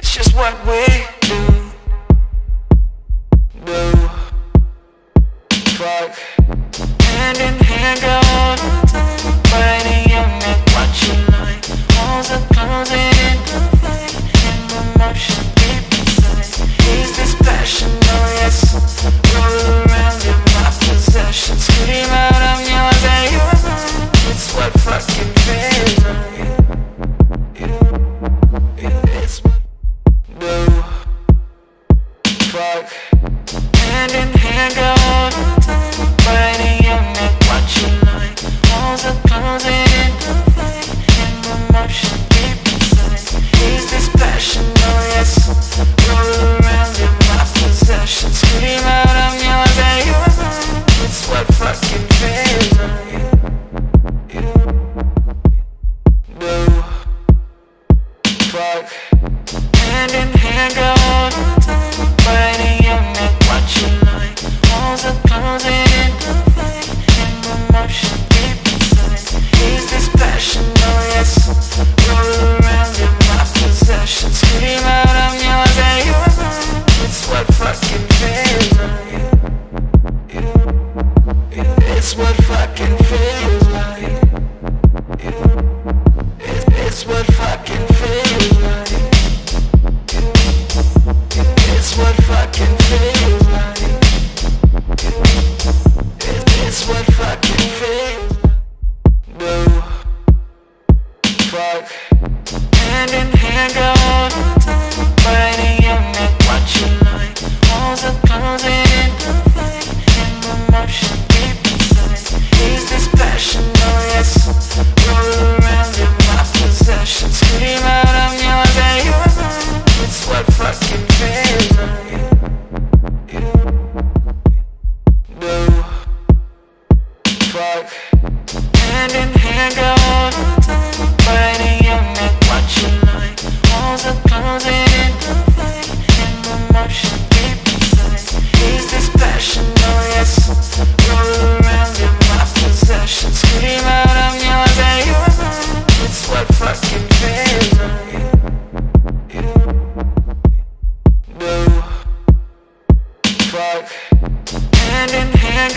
It's just what we do. Do. Fuck. Hand in hand, go all the time. Biting your neck, what you like. Walls are closing in the fight. In the motion deep inside. Is this passion? Oh yes. Roll around in my possession. Scream out, I'm yours and you're mine. It's what fucking Fuck. Hand in hand, go all the time. Biting your neck, you like. Walls are closing in the fight. In the motion deep inside. Is this passion? Oh yes. Roll around in my possession. Scream out, I'm yours and you're mine. It's what fucking feels like. Do. Fuck. Hand in hand, go all the time. It's what fucking feels like. What fucking feels. Do. Fuck. Hand in hand, go all the time. Biting your neck, what you like. Walls are closing in the fight. In the motion deep inside. Is this passion? Oh yes. Roll around in my possession. Scream out, I'm yours and you're mine. It's what fucking feels like. All the time. Biting your you like. Walls are closing in the motion deep inside. Is this passion? Oh yes. Roll around in my possession. Scream out, I'm yours and. It's what fucking feels like. You. Do. Fuck. Hand in hand,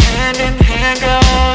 Hand in hand, go